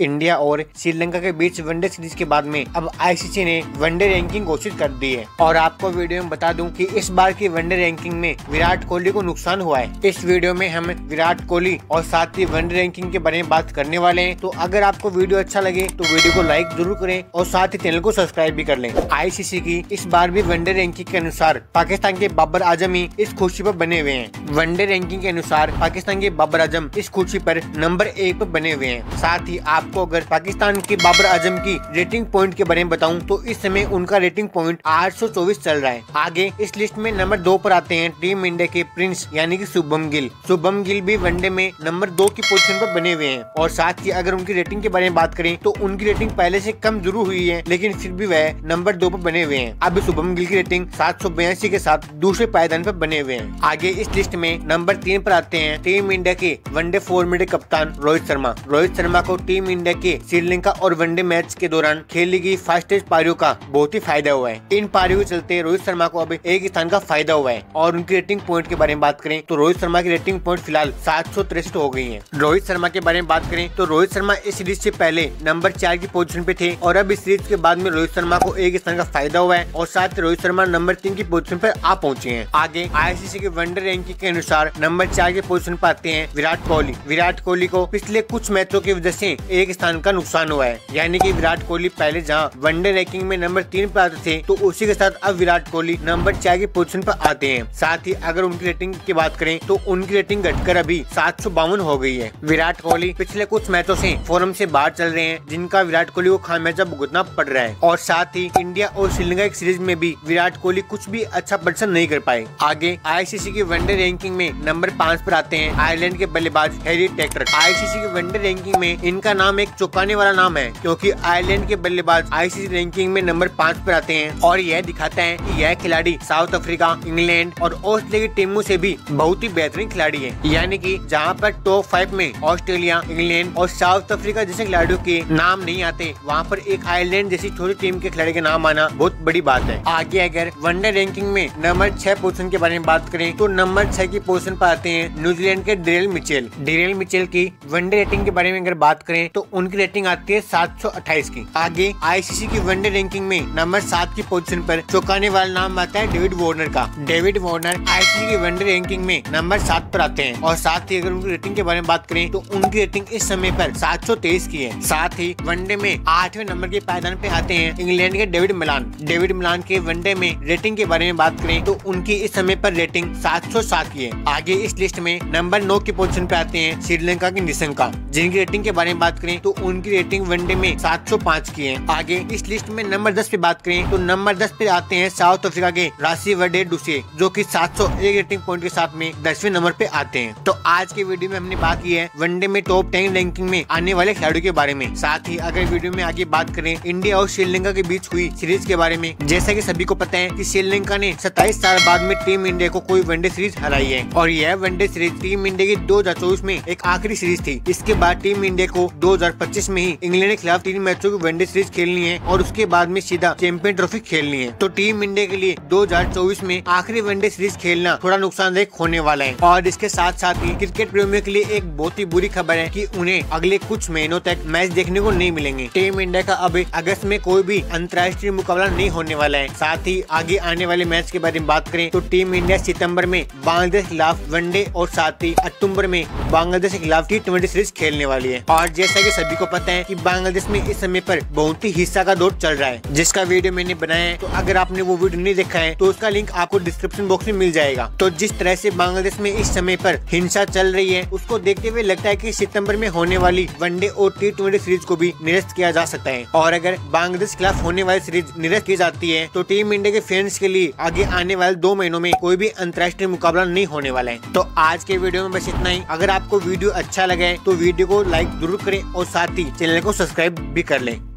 India और श्रीलंका के बीच one day series के बाद में अब आईसीसी ने वनडे रैंकिंग घोषित कर दी है। और आपको वीडियो में बता दूँ कि इस बार की वनडे रैंकिंग में विराट कोहली को नुकसान हुआ है। इस वीडियो में हम विराट कोहली और साथ ही वनडे रैंकिंग के बारे में बात करने वाले हैं। तो अगर आपको वीडियो अच्छा लगे तो वीडियो को लाइक ज़रूर करें और साथ ही चैनल को सब्सक्राइब भी कर लें। आईसीसी की इस बार भी वनडे रैंकिंग के अनुसार पाकिस्तान के बाबर आज़म ही इस खुशी पर बने हुए हैं। वनडे रैंकिंग के अनुसार पाकिस्तान के बाबर आज़म इस खुशी पर नंबर एक पर बने हुए हैं। साथ ही आपको अगर पाकिस्तान के बाबर आज़म की रेटिंग पॉइंट के बारे में बताऊँ तो इस समय उनका रेटिंग पॉइंट 824 चल रहा है। आगे इस लिस्ट में नंबर दो पर आते हैं टीम इंडिया के प्रिंस यानी कि शुभम गिल। शुभम गिल भी वनडे में नंबर दो की पोजीशन पर बने हुए हैं। और साथ ही अगर उनकी रेटिंग के बारे में बात करें तो उनकी रेटिंग पहले से कम ज़रूर हुई है, लेकिन फिर भी वह नंबर दो पर बने हुए हैं। अब शुभम गिल की रेटिंग सात सौ बयासी के साथ दूसरे पायदान पर बने हुए हैं। आगे इस लिस्ट में नंबर तीन पर आते हैं टीम इंडिया के वनडे फॉर्मेट कप्तान रोहित शर्मा। रोहित शर्मा को टीम इंडिया के श्रीलंका और वनडे मैच के दौरान खेली गई फास्टेस्ट पारियों का बहुत ही फ़ायदा हुआ है। इन पारियों के चलते रोहित शर्मा को अब एक स्थान का फ़ायदा हुआ है और उनकी रेटिंग पॉइंट के बारे में बात करें तो रोहित शर्मा की रेटिंग पॉइंट फ़िलहाल सात हो गई है। रोहित शर्मा के बारे में बात करें तो रोहित शर्मा इस सीरीज़ से पहले नंबर चार की पोजिशन पे थे और अब इस सीरीज़ के बाद में रोहित शर्मा को एक स्थान का फ़ायदा हुआ है और साथ ही रोहित शर्मा नंबर तीन की पोजिशन पर आ पहुँचे हैं। आगे आईसीसी के वनडे रैंकिंग के अनुसार नंबर चार की पोजिशन पर आते हैं विराट कोहली। विराट कोहली को पिछले कुछ मैचों की वजह से एक स्थान का नुकसान हुआ है। यानी कि विराट कोहली पहले जहाँ वनडे रैंकिंग में नंबर तीन पर आते थे तो उसी के साथ अब विराट कोहली नंबर चार की पोजीशन पर आते हैं। साथ ही अगर उनकी रेटिंग की बात करें तो उनकी रेटिंग घटकर अभी सात सौ बावन हो गई है। विराट कोहली पिछले कुछ मैचों से फोरम से बाहर चल रहे हैं, जिनका विराट कोहली को खामियाजा भुगतना पड़ रहा है। और साथ ही इंडिया और श्रीलंका की सीरीज़ में भी विराट कोहली कुछ भी अच्छा प्रदर्शन नहीं कर पाए। आगे आईसीसी की वनडे रैंकिंग में नंबर पाँच पर आते हैं। आयरलैंड के बल्लेबाज हैरी टेक्टर आईसीसी की वनडे रैंकिंग में इनका नाम एक चौंकाने वाला नाम है, क्योंकि आयरलैंड के बल्लेबाज आईसीसी रैंकिंग में नंबर पाँच पर आते हैं और यह दिखाता है कि यह खिलाड़ी साउथ अफ्रीका, इंग्लैंड और ऑस्ट्रेलिया की टीमों से भी बहुत ही बेहतरीन खिलाड़ी है। यानी कि जहाँ पर टॉप फाइव में ऑस्ट्रेलिया, इंग्लैंड और साउथ अफ्रीका जैसे खिलाड़ियों के नाम नहीं आते, वहाँ पर एक आयरलैंड जैसी छोटी टीम के खिलाड़ी का नाम आना बहुत बड़ी बात है। आगे अगर वनडे रैंकिंग में नंबर छह पोजिशन के बारे में बात करें तो नंबर छह की पोजिशन पर आते हैं न्यूजीलैंड के डिरेल मिचेल। डिरेल मिचेल की वनडे रेटिंग के बारे में अगर बात करें तो उनकी रेटिंग आती है सात सौ अट्ठाईस की। आगे आईसीसी की वनडे रैंकिंग में नंबर सात की पोजीशन पर चौंकाने वाला नाम आता है डेविड वार्नर का। डेविड वार्नर आईसीसी की वनडे रैंकिंग में नंबर सात पर आते हैं। और साथ ही अगर उनकी रेटिंग के बारे में बात करें तो उनकी रेटिंग इस समय पर सात सौ तेईस की है। साथ ही वनडे में आठवें नंबर के पायदान पे आते हैं इंग्लैंड के डेविड मिलान डेविड मिलान के वनडे में रेटिंग के बारे में बात करें तो उनकी इस समय पर रेटिंग सात सौ सात की है। आगे इस लिस्ट में नंबर नौ की पोजीशन पे आते हैं श्रीलंका की निशंका। जिनकी रेटिंग के बारे में बात करें तो उनकी रेटिंग वनडे में 705 की है। आगे इस लिस्ट में नंबर 10 पे बात करें तो नंबर 10 पे आते हैं साउथ अफ्रीका के राशि वडे डुसे जो कि 701 रेटिंग पॉइंट के साथ में दसवें नंबर पे आते हैं। तो आज के वीडियो में हमने बात की है वनडे में टॉप टेन रैंकिंग में आने वाले खिलाड़ियों के बारे में। साथ ही अगर वीडियो में आगे बात करें इंडिया और श्रीलंका के बीच हुई सीरीज़ के बारे में, जैसा की सभी को पता है की श्रीलंका ने सत्ताईस साल बाद में टीम इंडिया को कोई वनडे सीरीज़ हराई है। और यह वनडे सीरीज़ टीम इंडिया की दो हज़ार चौबीस में एक आखिरी सीरीज़ थी। इसके बाद टीम इंडिया को 2025 में ही इंग्लैंड के खिलाफ तीन मैचों की वनडे सीरीज़ खेलनी है और उसके बाद में सीधा चैंपियन ट्रॉफी खेलनी है। तो टीम इंडिया के लिए 2024 में आखिरी वनडे सीरीज़ खेलना थोड़ा नुकसानदायक होने वाला है। और इसके साथ साथ ही क्रिकेट प्रेमियों के लिए एक बहुत ही बुरी खबर है की उन्हें अगले कुछ महीनों तक मैच देखने को नहीं मिलेंगे। टीम इंडिया का अब अगस्त में कोई भी अंतर्राष्ट्रीय मुकाबला नहीं होने वाला है। साथ ही आगे आने वाले मैच के बारे में बात करें तो टीम इंडिया सितंबर में बांग्लादेश के खिलाफ वनडे और साथ ही अक्टूबर में बांग्लादेश के खिलाफ टी ट्वेंटी सीरीज़ खेलने वाली है। और जैसा कि सभी को पता है कि बांग्लादेश में इस समय पर बहुत ही हिस्सा का दौर चल रहा है, जिसका वीडियो मैंने बनाया है। तो अगर आपने वो वीडियो नहीं देखा है तो उसका लिंक आपको डिस्क्रिप्शन बॉक्स में मिल जाएगा। तो जिस तरह से बांग्लादेश में इस समय पर हिंसा चल रही है, उसको देखते हुए लगता है की सितंबर में होने वाली वनडे और टी ट्वेंटी सीरीज़ को भी निरस्त किया जा सकता है। और अगर बांग्लादेश के खिलाफ होने वाली सीरीज़ निरस्त की जाती है तो टीम इंडिया के फैंस के लिए आगे आने वाले दो महीनों में कोई भी अंतर्राष्ट्रीय मुकाबला नहीं होने वाला है। तो आज के वीडियो में बस इतना ही। अगर आपको वीडियो अच्छा लगे तो वीडियो को लाइक ज़रूर करें और साथ ही चैनल को सब्सक्राइब भी कर लें।